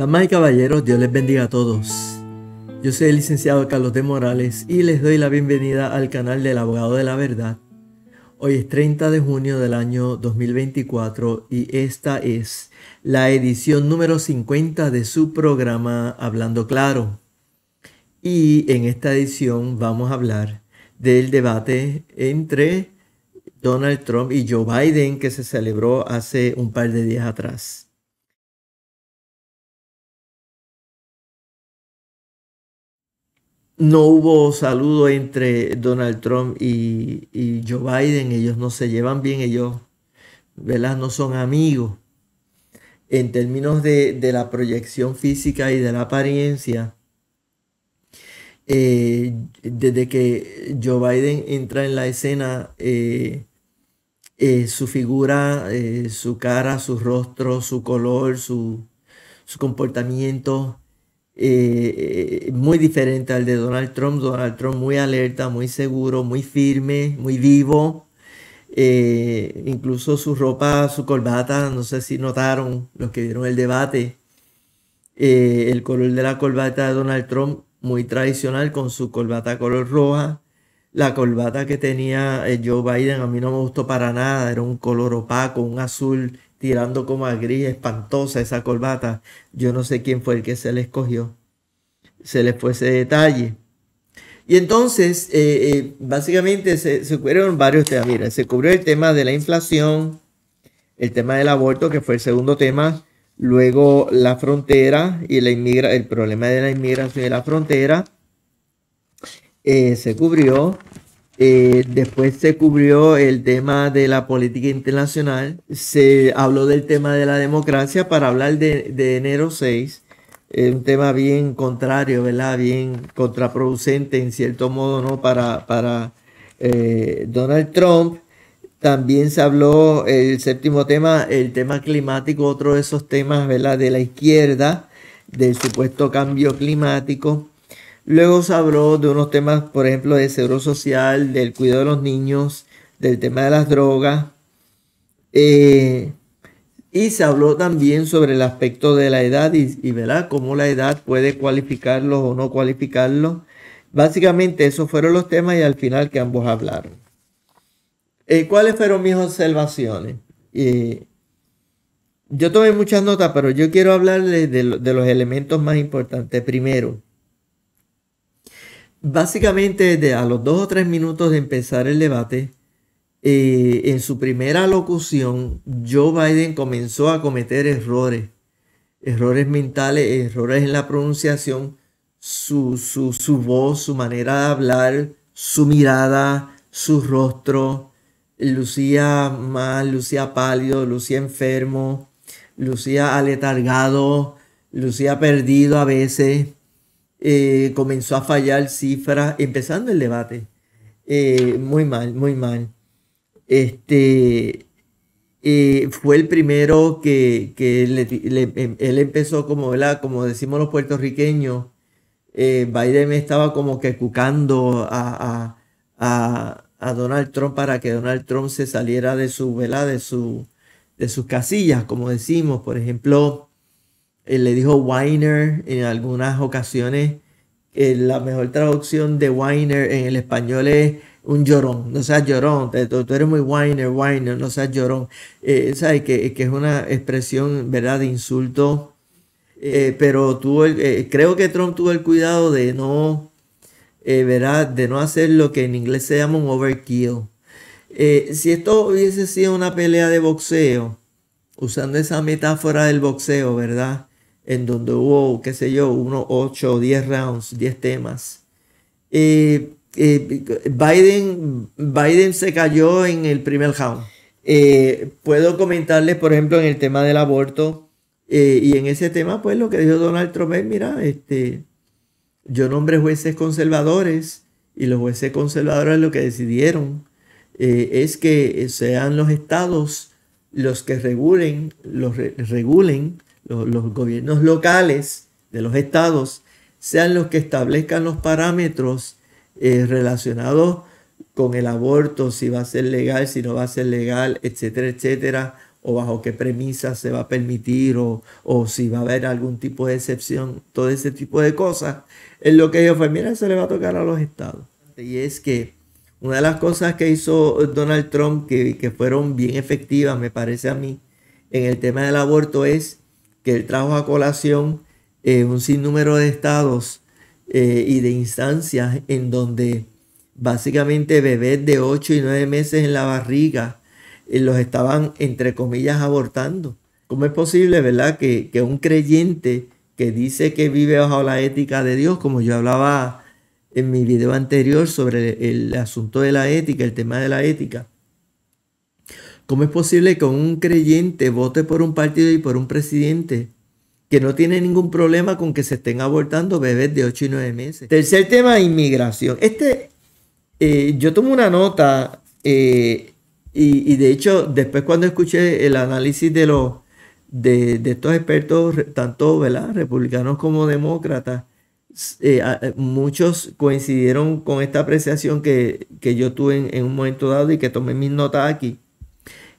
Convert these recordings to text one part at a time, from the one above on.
Damas y caballeros, Dios les bendiga a todos. Yo soy el licenciado Carlos de Morales y les doy la bienvenida al canal del Abogado de la Verdad. Hoy es 30 de junio del año 2024 y esta es la edición número 50 de su programa Hablando Claro. Y en esta edición vamos a hablar del debate entre Donald Trump y Joe Biden que se celebró hace un par de días atrás. No hubo saludo entre Donald Trump y, Joe Biden, ellos no se llevan bien, ellos ¿verdad? no son amigos. En términos de, la proyección física y de la apariencia, eh, desde que Joe Biden entra en la escena, eh, eh, su figura, su cara, su rostro, su color, su, su comportamiento, eh, muy diferente al de Donald Trump. Donald Trump muy alerta, muy seguro, muy firme, muy vivo. Eh, incluso su ropa, su corbata, no sé si notaron los que vieron el debate. Eh, el color de la corbata de Donald Trump, muy tradicional, con su corbata color roja. La corbata que tenía Joe Biden a mí no me gustó para nada, era un color opaco, un azul tirando como a gris, espantosa esa corbata. Yo no sé quién fue el que se le escogió. Se le fue ese detalle. Y entonces, eh, eh, básicamente se, se, cubrieron varios temas. Mira, se cubrió el tema de la inflación, el tema del aborto, que fue el segundo tema. Luego la frontera y la inmigra el problema de la inmigración y la frontera. Eh, se cubrió. Eh, después se cubrió el tema de la política internacional. Se habló del tema de la democracia para hablar de, enero 6. un tema bien contrario, ¿verdad? Bien contraproducente en cierto modo, ¿no? Para, para eh, Donald Trump. También se habló el séptimo tema, el tema climático, otro de esos temas, ¿verdad? De la izquierda, del supuesto cambio climático. Luego se habló de unos temas, por ejemplo, de seguro social, del cuidado de los niños, del tema de las drogas. Eh, y se habló también sobre el aspecto de la edad y, y cómo la edad puede cualificarlo o no cualificarlo. Básicamente esos fueron los temas y al final que ambos hablaron. Eh, ¿Cuáles fueron mis observaciones? Eh, yo tomé muchas notas, pero yo quiero hablarles de los elementos más importantes. Primero, Básicamente, de a los dos o tres minutos de empezar el debate, eh, en su primera locución, Joe Biden comenzó a cometer errores, errores mentales, errores en la pronunciación, su, su voz, su manera de hablar, su mirada, su rostro, lucía mal, lucía pálido, lucía enfermo, lucía aletargado, lucía perdido a veces. Eh, comenzó a fallar cifras, empezando el debate. Eh, muy mal, muy mal. Este, eh, fue el primero que, em, él empezó como, como decimos los puertorriqueños, Biden estaba como que cucando a, Donald Trump para que Donald Trump se saliera de su, ¿verdad? De, su, de sus casillas, como decimos. Por ejemplo, él le dijo Weiner en algunas ocasiones. la mejor traducción de Weiner en el español es un llorón, no seas llorón, tú, eres muy Weiner, Weiner, no seas llorón. Eh, ¿Sabes? Que, que, es una expresión, ¿verdad?, de insulto. Eh, pero tuvo eh, creo que Trump tuvo el cuidado de no, ¿verdad?, de no hacer lo que en inglés se llama un overkill. si esto hubiese sido una pelea de boxeo, usando esa metáfora del boxeo, ¿verdad? En donde hubo, qué sé yo, unos 8 o 10 rounds, 10 temas. Eh, eh, Biden, Biden se cayó en el primer round. Eh, puedo comentarles, por ejemplo, en el tema del aborto, y en ese tema, pues lo que dijo Donald Trump es, mira, este, yo nombré jueces conservadores y los jueces conservadores lo que decidieron es que sean los estados los que regulen, los regulen los, gobiernos locales de los estados sean los que establezcan los parámetros eh, relacionados con el aborto, si va a ser legal, si no va a ser legal, etcétera, etcétera, o bajo qué premisas se va a permitir o, o, si va a haber algún tipo de excepción, todo ese tipo de cosas, es lo que yo fue, mira, se le va a tocar a los estados. Y es que una de las cosas que hizo Donald Trump que, que fueron bien efectivas, me parece a mí, en el tema del aborto es que él trajo a colación eh, un sinnúmero de estados eh, y de instancias en donde básicamente bebés de 8 y 9 meses en la barriga eh, los estaban, entre comillas, abortando. ¿Cómo es posible, verdad, que, un creyente que dice que vive bajo la ética de Dios, como yo hablaba en mi video anterior sobre el asunto de la ética, el tema de la ética, ¿cómo es posible que un creyente vote por un partido y por un presidente que no tiene ningún problema con que se estén abortando bebés de 8 y 9 meses. Tercer tema, inmigración. Este, eh, yo tomo una nota eh, y, de hecho después cuando escuché el análisis de, los, de, estos expertos, tanto ¿verdad? republicanos como demócratas, eh, muchos coincidieron con esta apreciación que, yo tuve en un momento dado y que tomé mis notas aquí.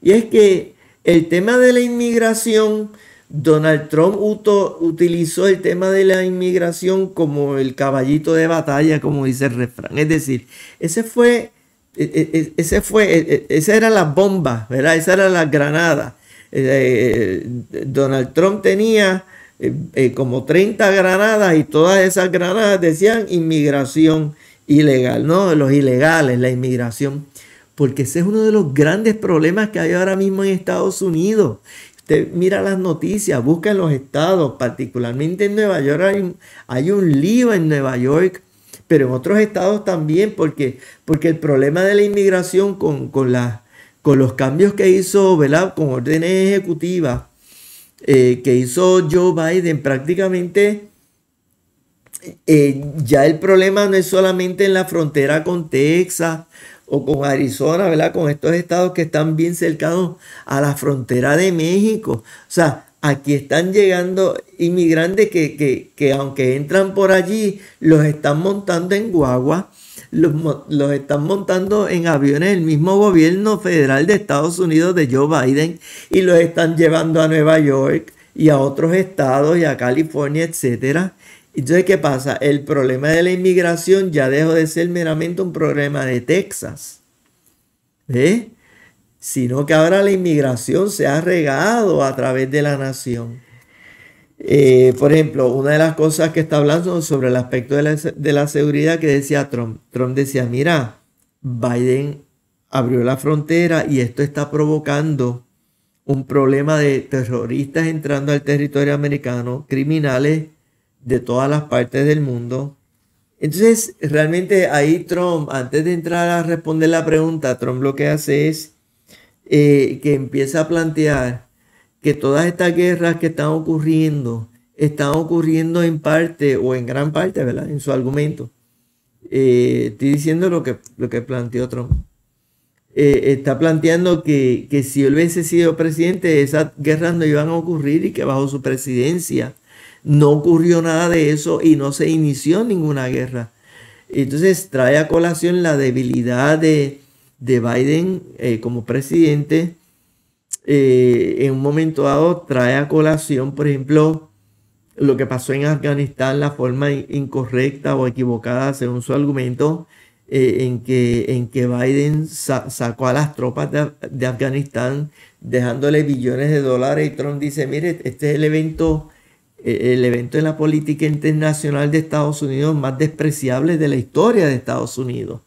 Y es que el tema de la inmigración Donald Trump utilizó el tema de la inmigración como el caballito de batalla, como dice el refrán. Es decir, ese fue, e, e, e, ese fue, esa era la bomba, ¿verdad? Esa era la granada. Eh, eh, Donald Trump tenía eh, como 30 granadas y todas esas granadas decían inmigración ilegal, ¿no? Los ilegales, la inmigración. Porque ese es uno de los grandes problemas que hay ahora mismo en Estados Unidos mira las noticias, busca en los estados, particularmente en Nueva York hay, hay, un lío en Nueva York, pero en otros estados también, porque, porque el problema de la inmigración con, con, con los cambios que hizo, ¿verdad? Con órdenes ejecutivas eh, que hizo Joe Biden, prácticamente eh, ya el problema no es solamente en la frontera con Texas o con Arizona, ¿verdad? Con estos estados que están bien cercanos a la frontera de México. O sea, aquí están llegando inmigrantes que, aunque entran por allí, los están montando en guagua, los, los, están montando en aviones del mismo gobierno federal de Estados Unidos de Joe Biden y los están llevando a Nueva York y a otros estados y a California, etcétera. Entonces, ¿qué pasa? El problema de la inmigración ya dejó de ser meramente un problema de Texas. ¿eh? Sino que ahora la inmigración se ha regado a través de la nación. Eh, por ejemplo, una de las cosas que está hablando sobre el aspecto de la, de la seguridad que decía Trump. Trump decía, mira, Biden abrió la frontera y esto está provocando un problema de terroristas entrando al territorio americano, criminales de todas las partes del mundo. Entonces, realmente ahí Trump, antes de entrar a responder la pregunta, Trump lo que hace es eh, que empieza a plantear que todas estas guerras que están ocurriendo, están ocurriendo en parte o en gran parte, ¿verdad? En su argumento. Eh, estoy diciendo lo que, lo que planteó Trump. Eh, está planteando que, que si él hubiese sido presidente, esas guerras no iban a ocurrir y que bajo su presidencia no ocurrió nada de eso y no se inició ninguna guerra. Entonces trae a colación la debilidad de, Biden eh, como presidente. Eh, en un momento dado trae a colación, por ejemplo, lo que pasó en Afganistán, la forma incorrecta o equivocada, según su argumento, eh, en, que, en que Biden sacó a las tropas de, de, Afganistán dejándole billones de dólares y Trump dice, mire, este es el evento el evento en la política internacional de Estados Unidos más despreciable de la historia de Estados Unidos.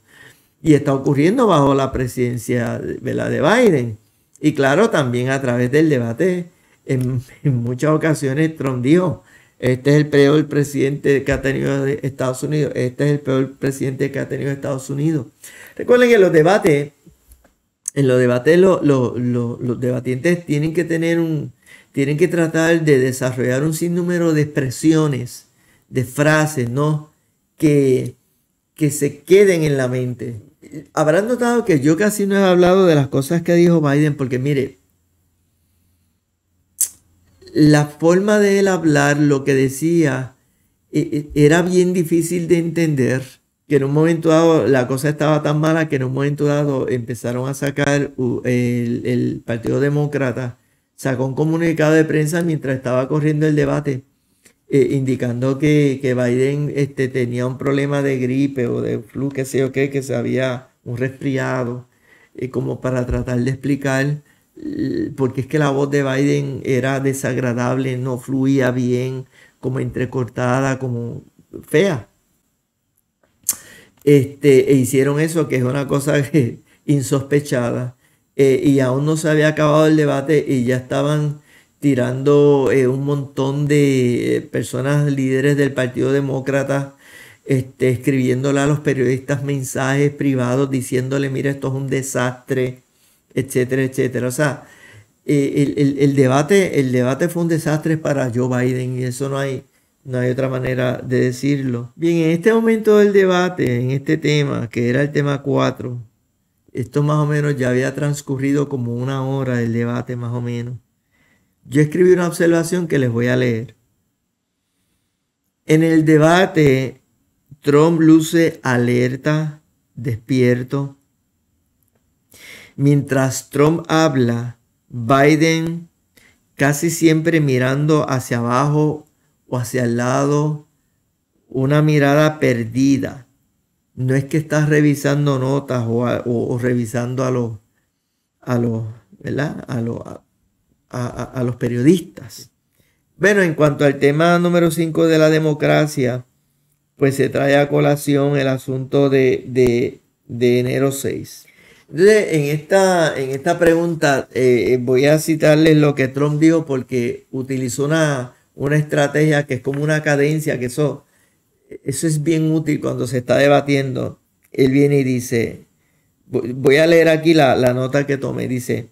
Y está ocurriendo bajo la presidencia de, de Biden. Y claro, también a través del debate, en, muchas ocasiones Trump dijo, este es el peor presidente que ha tenido Estados Unidos, este es el peor presidente que ha tenido Estados Unidos. Recuerden que los debates, en los debates los debatientes tienen que tener un, tienen que tratar de desarrollar un sinnúmero de expresiones, de frases, ¿no? Que, que se queden en la mente. Habrán notado que yo casi no he hablado de las cosas que dijo Biden, porque mire, la forma de él hablar, lo que decía, e, e, era bien difícil de entender, que en un momento dado la cosa estaba tan mala que en un momento dado empezaron a sacar el, el Partido Demócrata sacó un comunicado de prensa mientras estaba corriendo el debate, eh, indicando que, Biden este, tenía un problema de gripe o de flu, que sé yo qué, que se había un resfriado, eh, como para tratar de explicar, porque es que la voz de Biden era desagradable, no fluía bien, como entrecortada, como fea. Este, e hicieron eso, que es una cosa insospechada. Eh, y aún no se había acabado el debate y ya estaban tirando eh, un montón de eh, personas líderes del Partido Demócrata, este, escribiéndole a los periodistas mensajes privados diciéndole, mira, esto es un desastre, etcétera, etcétera. O sea, el, debate, el debate fue un desastre para Joe Biden y eso no hay, no hay otra manera de decirlo. Bien, en este momento del debate, en este tema, que era el tema 4, esto más o menos ya había transcurrido como una hora del debate más o menos. Yo escribí una observación que les voy a leer. En el debate, Trump luce alerta, despierto. Mientras Trump habla, Biden casi siempre mirando hacia abajo o hacia el lado, una mirada perdida. No es que estás revisando notas o, revisando a los, a los, ¿verdad? A los, a, los periodistas. Bueno, en cuanto al tema número 5 de la democracia, pues se trae a colación el asunto de, de, enero 6. Entonces, en esta, en esta pregunta eh, voy a citarles lo que Trump dijo porque utilizó una, una estrategia que es como una cadencia, que eso, eso es bien útil cuando se está debatiendo. Él viene y dice, voy a leer aquí la, nota que tomé, dice,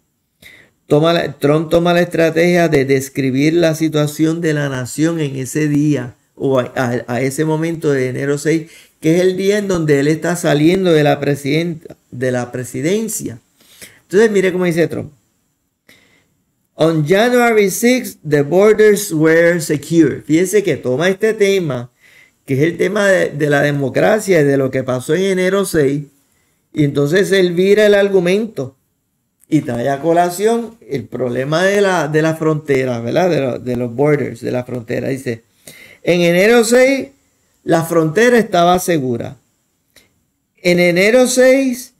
toma, Trump toma la estrategia de describir la situación de la nación en ese día o a, ese momento de enero 6, que es el día en donde él está saliendo de la, de la presidencia. Entonces, mire cómo dice Trump. On January 6, the borders were secure. Fíjense que toma este tema, que es el tema de, la democracia y de lo que pasó en enero 6, y entonces él vira el argumento y trae a colación el problema de la, de frontera, ¿verdad? De, de los borders, de la frontera. Dice, en enero 6, la frontera estaba segura. En enero 6,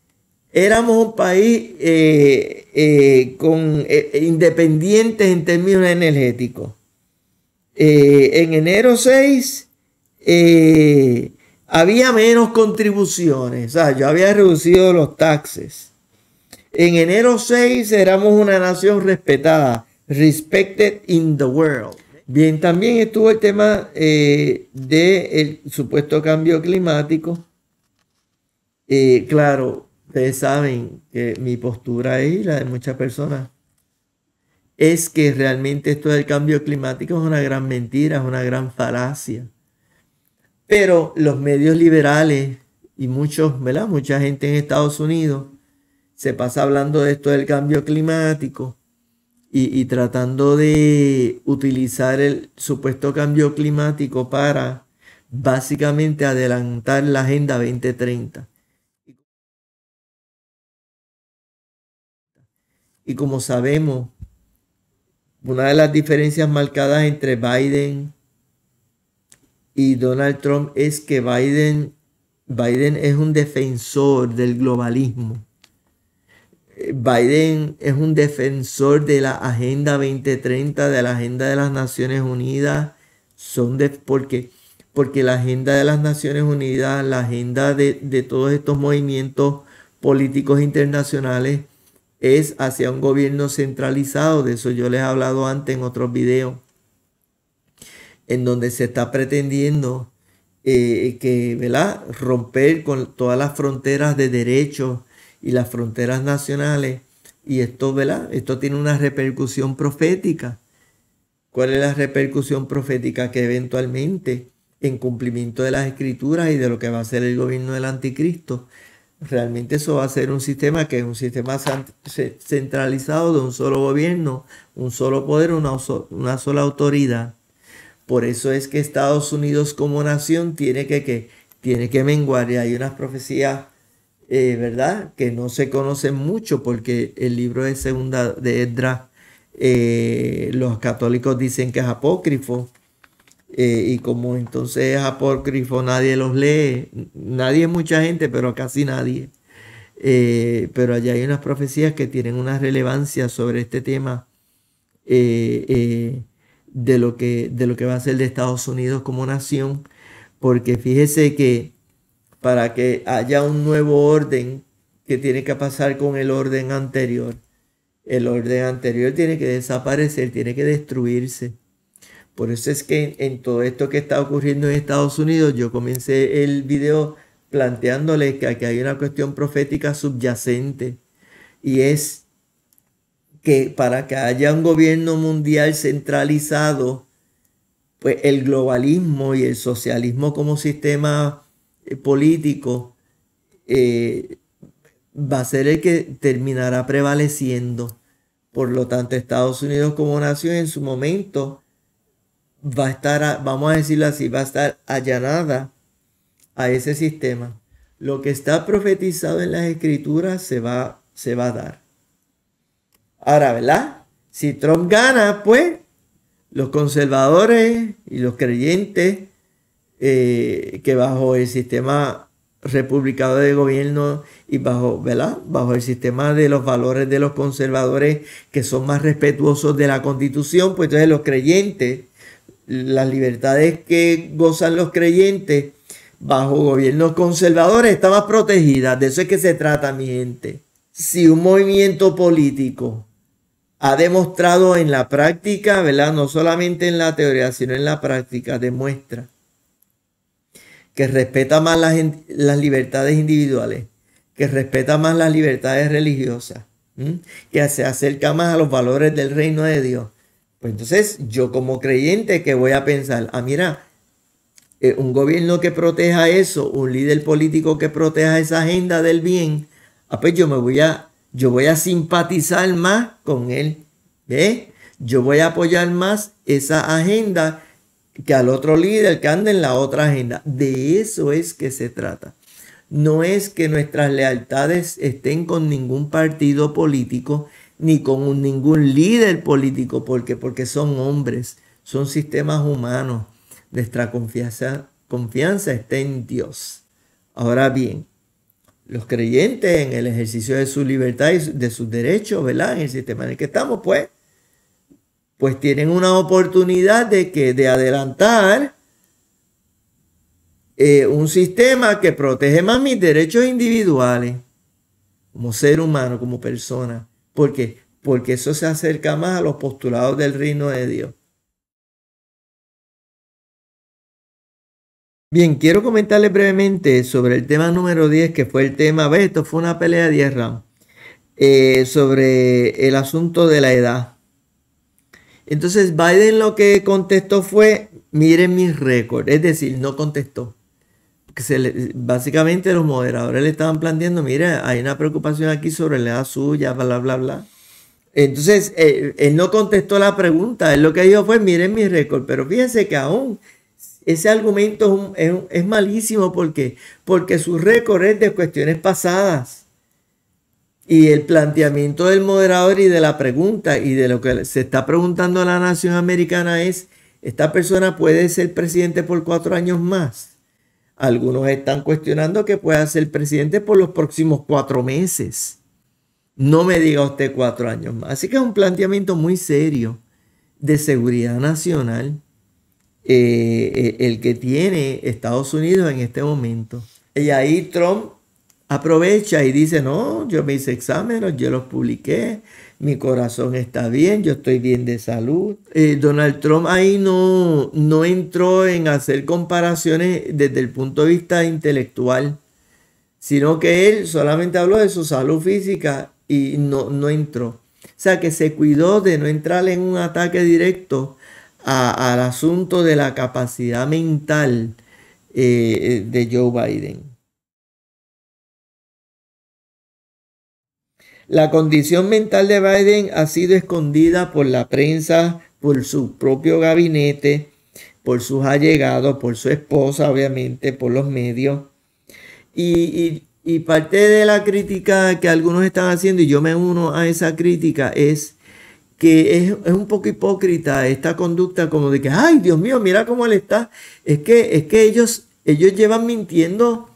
éramos un país eh, eh, con, eh, independientes en términos energéticos. en enero 6 había menos contribuciones, o sea, yo había reducido los taxes. En enero 6 éramos una nación respetada, respected in the world. Bien, también estuvo el tema del de supuesto cambio climático. claro, Ustedes saben que mi postura y la de muchas personas es que realmente esto del cambio climático es una gran mentira, es una gran falacia. Pero los medios liberales y muchos, ¿verdad? Mucha gente en Estados Unidos se pasa hablando de esto del cambio climático y, y tratando de utilizar el supuesto cambio climático para básicamente adelantar la Agenda 2030. Y como sabemos, una de las diferencias marcadas entre Biden y Donald Trump es que Biden, Biden es un defensor del globalismo. Biden es un defensor de la Agenda 2030, de la Agenda de las Naciones Unidas. Son porque, porque la Agenda de las Naciones Unidas, la agenda de, de todos estos movimientos políticos internacionales es hacia un gobierno centralizado. De eso yo les he hablado antes en otros videos, en donde se está pretendiendo eh, que, ¿verdad? Romper con todas las fronteras de derechos y las fronteras nacionales. Y esto, ¿verdad? Esto tiene una repercusión profética. ¿Cuál es la repercusión profética? Que eventualmente, en cumplimiento de las escrituras y de lo que va a ser el gobierno del anticristo, realmente eso va a ser un sistema que es un sistema centralizado de un solo gobierno, un solo poder, una, una sola autoridad. Por eso es que Estados Unidos como nación tiene que, tiene que menguar y hay unas profecías, eh, ¿verdad? Que no se conocen mucho porque el libro de segunda de Edra eh, los católicos dicen que es apócrifo. Eh, y como entonces es apócrifo, nadie los lee. Nadie, mucha gente, pero casi nadie. Pero allá hay unas profecías que tienen una relevancia sobre este tema de, lo que, de lo que va a ser de Estados Unidos como nación. Porque fíjese que para que haya un nuevo orden que tiene que pasar con el orden anterior, el orden anterior tiene que desaparecer, tiene que destruirse. Por eso es que en, todo esto que está ocurriendo en Estados Unidos, yo comencé el video planteándole que aquí hay una cuestión profética subyacente y es que para que haya un gobierno mundial centralizado, pues el globalismo y el socialismo como sistema eh, político eh, va a ser el que terminará prevaleciendo. Por lo tanto, Estados Unidos como nación en su momento va a estar, vamos a decirlo así, va a estar allanada a ese sistema. Lo que está profetizado en las escrituras se va, se va a dar. Ahora, ¿verdad? Si Trump gana, pues los conservadores y los creyentes eh, que bajo el sistema republicano de gobierno y bajo, ¿verdad? bajo el sistema de los valores de los conservadores que son más respetuosos de la constitución, pues entonces los creyentes, las libertades que gozan los creyentes bajo gobiernos conservadores están más protegidas. De eso es que se trata, mi gente. Si un movimiento político ha demostrado en la práctica, ¿verdad? No solamente en la teoría, sino en la práctica, demuestra que respeta más las, libertades individuales, que respeta más las libertades religiosas, que se acerca más a los valores del reino de Dios. Pues entonces yo como creyente que voy a pensar, ah, mira, eh, un gobierno que proteja eso, un líder político que proteja esa agenda del bien, ah, pues yo me voy a, yo voy a simpatizar más con él. Yo voy a apoyar más esa agenda que al otro líder que anda en la otra agenda. De eso es que se trata. No es que nuestras lealtades estén con ningún partido político ni con ningún líder político, porque, porque son hombres, son sistemas humanos. Nuestra confianza, confianza está en Dios. Ahora bien, los creyentes en el ejercicio de su libertad y de sus derechos, ¿verdad? En el sistema en el que estamos, pues, pues tienen una oportunidad de que de adelantar eh, un sistema que protege más mis derechos individuales como ser humano, como persona. ¿Por qué? Porque eso se acerca más a los postulados del reino de Dios. Bien, quiero comentarle brevemente sobre el tema número 10, que fue el tema, ve, esto fue una pelea de guerra, eh, sobre el asunto de la edad. Entonces Biden lo que contestó fue, miren mis récords, es decir, no contestó. básicamente los moderadores le estaban planteando, mire, hay una preocupación aquí sobre la edad suya, bla, bla, bla. Entonces, eh, él no contestó la pregunta, él lo que dijo fue, miren mis récords, pero fíjense que aún ese argumento es, malísimo porque su récord es de cuestiones pasadas. Y el planteamiento del moderador y de la pregunta y de lo que se está preguntando a la nación americana es, ¿esta persona puede ser presidente por cuatro años más? Algunos están cuestionando que pueda ser presidente por los próximos cuatro meses. No me diga usted cuatro años más. Así que es un planteamiento muy serio de seguridad nacional eh, eh, el que tiene Estados Unidos en este momento. Y ahí Trump aprovecha y dice, no, yo me hice exámenes, yo los publiqué, mi corazón está bien, yo estoy bien de salud. Eh, Donald Trump ahí no, no entró en hacer comparaciones desde el punto de vista intelectual, sino que él solamente habló de su salud física y no, no entró. O sea que se cuidó de no entrar en un ataque directo al asunto de la capacidad mental eh, de Joe Biden. La condición mental de Biden ha sido escondida por la prensa, por su propio gabinete, por sus allegados, por su esposa, obviamente, por los medios. Y, parte de la crítica que algunos están haciendo, y yo me uno a esa crítica, es que es, un poco hipócrita esta conducta como de que, ay, Dios mío, mira cómo él está. Es que, es que ellos, ellos llevan mintiendo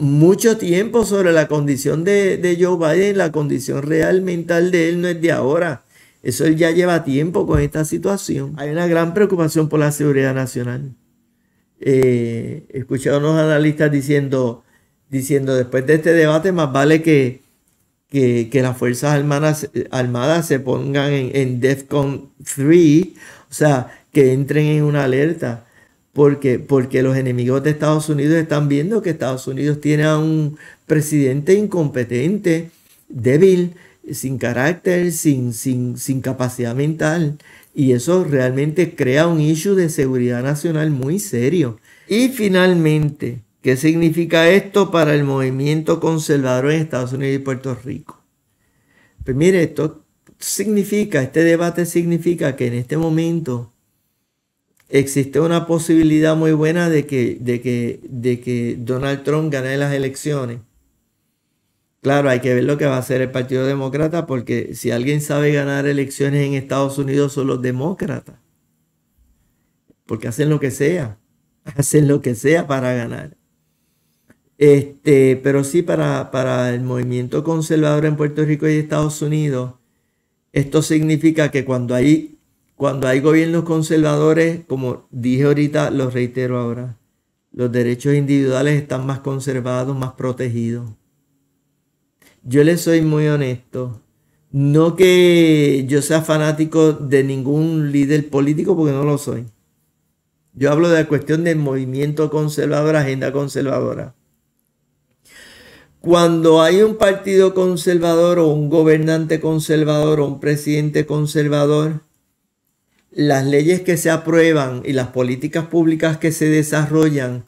mucho tiempo sobre la condición de, de Joe Biden, la condición real mental de él no es de ahora. Eso ya lleva tiempo con esta situación. Hay una gran preocupación por la seguridad nacional. Eh, escuché a unos analistas diciendo, diciendo, después de este debate, más vale que, que, las Fuerzas Armadas, armadas se pongan en, en DEFCON 3, o sea, que entren en una alerta. Porque, porque los enemigos de Estados Unidos están viendo que Estados Unidos tiene a un presidente incompetente, débil, sin carácter, sin, sin, sin capacidad mental. Y eso realmente crea un issue de seguridad nacional muy serio. Y finalmente, ¿qué significa esto para el movimiento conservador en Estados Unidos y Puerto Rico? Pues mire, esto significa, este debate significa que en este momento existe una posibilidad muy buena de que, de que, de que Donald Trump gane las elecciones Claro, hay que ver lo que va a hacer el Partido Demócrata porque si alguien sabe ganar elecciones en Estados Unidos son los demócratas. Porque hacen lo que sea. Hacen lo que sea para ganar. Este, pero sí para, para el movimiento conservador en Puerto Rico y Estados Unidos, esto significa que cuando hay, cuando hay gobiernos conservadores, como dije ahorita, lo reitero ahora, los derechos individuales están más conservados, más protegidos yo le soy muy honesto. No que yo sea fanático de ningún líder político, porque no lo soy. Yo hablo de la cuestión del movimiento conservador, agenda conservadora. Cuando hay un partido conservador o un gobernante conservador o un presidente conservador, las leyes que se aprueban y las políticas públicas que se desarrollan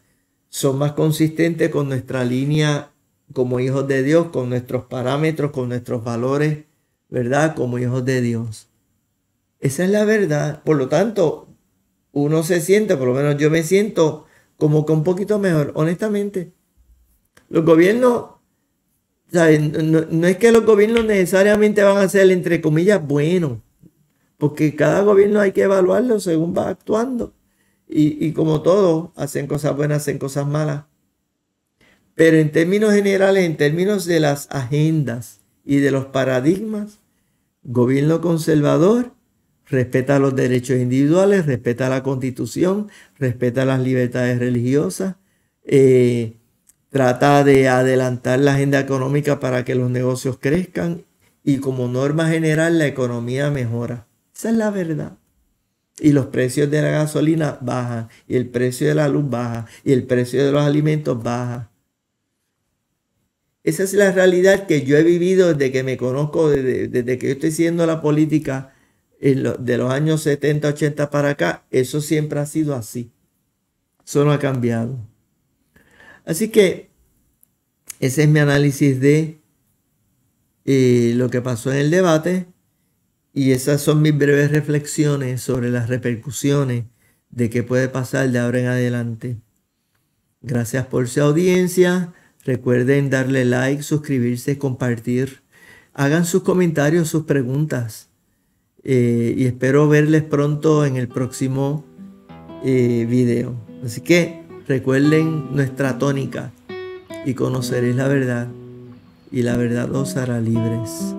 son más consistentes con nuestra línea como hijos de Dios, con nuestros parámetros, con nuestros valores, ¿verdad? Como hijos de Dios. Esa es la verdad. Por lo tanto, uno se siente, por lo menos yo me siento como que un poquito mejor, honestamente. Los gobiernos, no, no, es que los gobiernos necesariamente van a ser, entre comillas, buenos, porque cada gobierno hay que evaluarlo según va actuando. Y, como todos, hacen cosas buenas, hacen cosas malas. Pero en términos generales, en términos de las agendas y de los paradigmas, gobierno conservador respeta los derechos individuales, respeta la constitución, respeta las libertades religiosas, eh, trata de adelantar la agenda económica para que los negocios crezcan y como norma general la economía mejora. Esa es la verdad. Y los precios de la gasolina bajan, y el precio de la luz baja, y el precio de los alimentos baja. Esa es la realidad que yo he vivido desde que me conozco, desde, que yo estoy siguiendo la política de los años 70, 80 para acá. Eso siempre ha sido así. Eso no ha cambiado. Así que ese es mi análisis de eh, lo que pasó en el debate y esas son mis breves reflexiones sobre las repercusiones de qué puede pasar de ahora en adelante. Gracias por su audiencia. Recuerden darle like, suscribirse, compartir. Hagan sus comentarios, sus preguntas. Eh, y espero verles pronto en el próximo eh, video. Así que recuerden nuestra tónica y conoceréis la verdad y la verdad os hará libres.